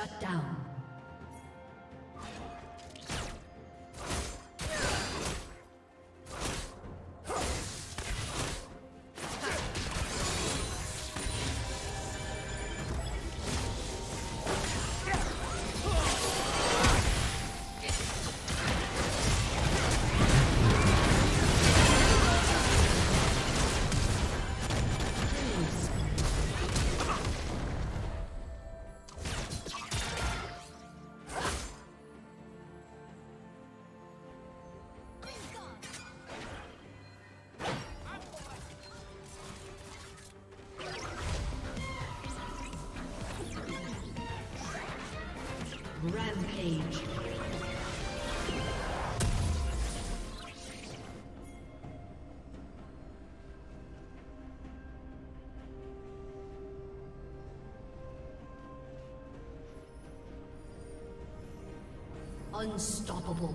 Shut down. Unstoppable.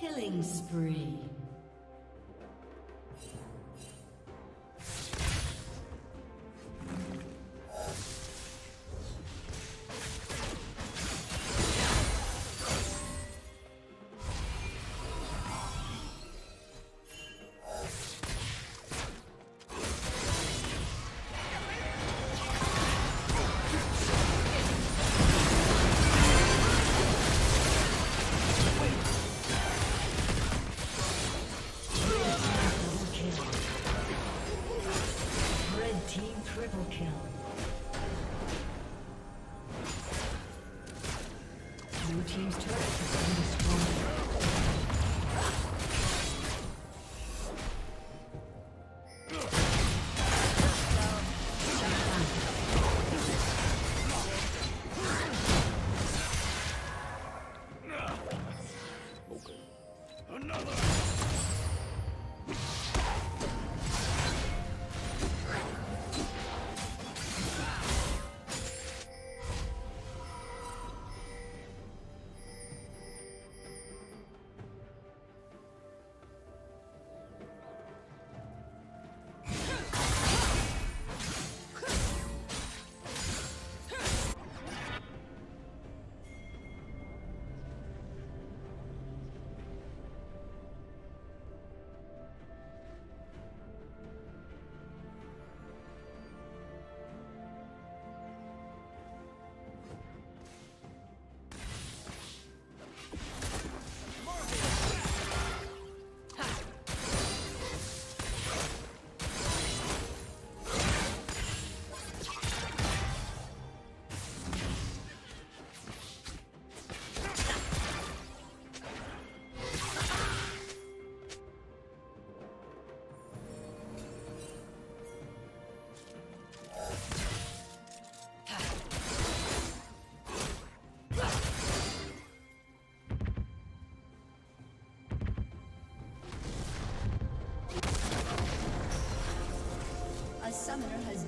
Killing spree.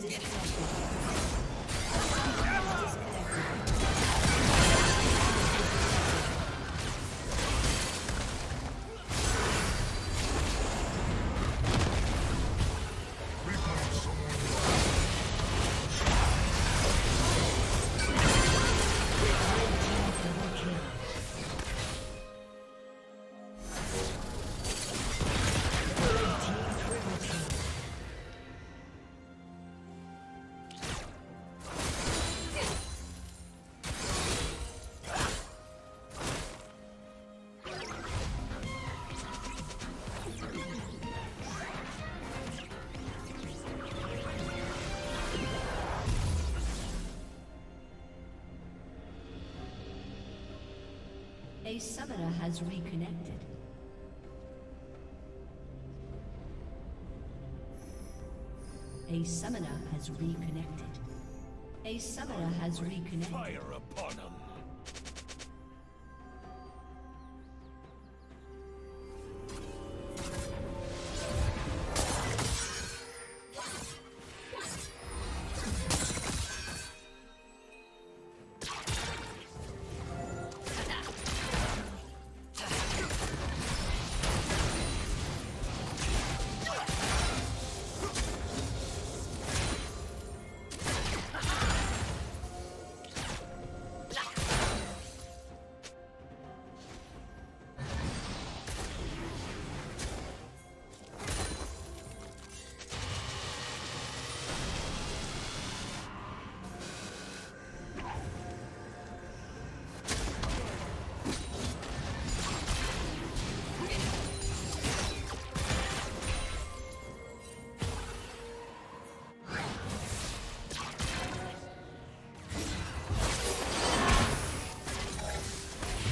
Disconnected. A summoner has reconnected. A summoner has reconnected. A summoner has reconnected. Fire upon them.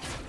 target.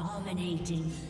Dominating.